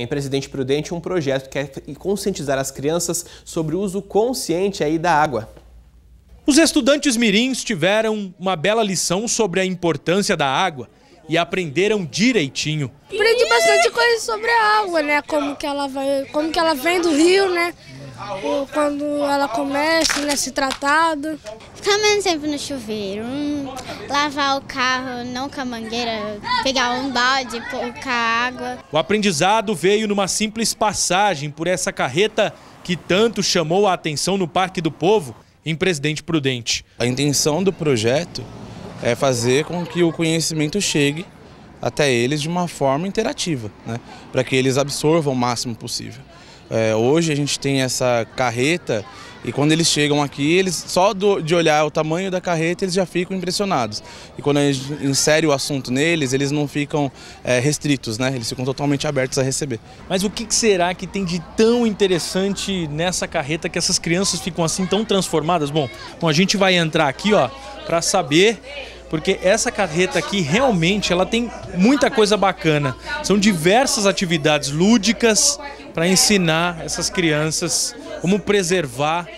Em Presidente Prudente, um projeto que quer conscientizar as crianças sobre o uso consciente aí da água. Os estudantes mirins tiveram uma bela lição sobre a importância da água e aprenderam direitinho. Aprendi bastante coisa sobre a água, né? Como que ela vai, como que ela vem do rio, né? Quando ela começa, né, se tratado. Ficamos sempre no chuveiro, hum, lavar o carro, não com a mangueira, pegar um balde, colocar água. O aprendizado veio numa simples passagem por essa carreta que tanto chamou a atenção no Parque do Povo em Presidente Prudente. A intenção do projeto é fazer com que o conhecimento chegue até eles de uma forma interativa, né? para que eles absorvam o máximo possível. É, hoje a gente tem essa carreta e quando eles chegam aqui, eles só do, de olhar o tamanho da carreta eles já ficam impressionados. E quando a gente insere o assunto neles, eles não ficam é, restritos, né? Eles ficam totalmente abertos a receber. Mas o que será que tem de tão interessante nessa carreta que essas crianças ficam assim tão transformadas? Bom, bom a gente vai entrar aqui, ó, para saber porque essa carreta aqui realmente ela tem muita coisa bacana. São diversas atividades lúdicas para ensinar essas crianças como preservar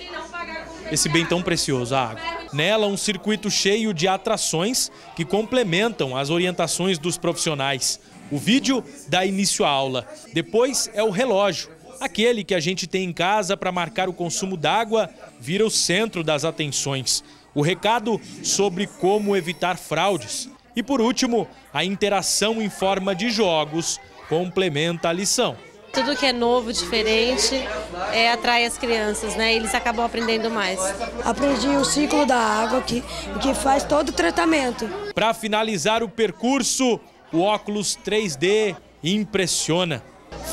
esse bem tão precioso, a água. Nela, um circuito cheio de atrações que complementam as orientações dos profissionais. O vídeo dá início à aula. Depois é o relógio. Aquele que a gente tem em casa para marcar o consumo d'água vira o centro das atenções o recado sobre como evitar fraudes. E por último, a interação em forma de jogos complementa a lição. Tudo que é novo, diferente, é, atrai as crianças, né? Eles acabam aprendendo mais. Aprendi o ciclo da água que, que faz todo o tratamento. Para finalizar o percurso, o óculos 3D impressiona.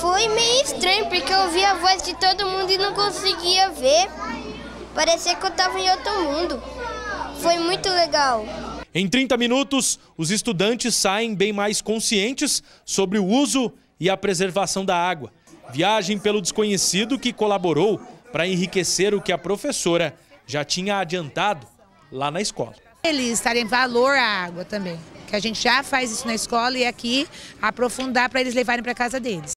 Foi meio estranho porque eu vi a voz de todo mundo e não conseguia ver. Parecia que eu estava em outro mundo. Foi muito legal. Em 30 minutos, os estudantes saem bem mais conscientes sobre o uso e a preservação da água. Viagem pelo desconhecido que colaborou para enriquecer o que a professora já tinha adiantado lá na escola. Eles darem valor à água também, que a gente já faz isso na escola e aqui aprofundar para eles levarem para casa deles.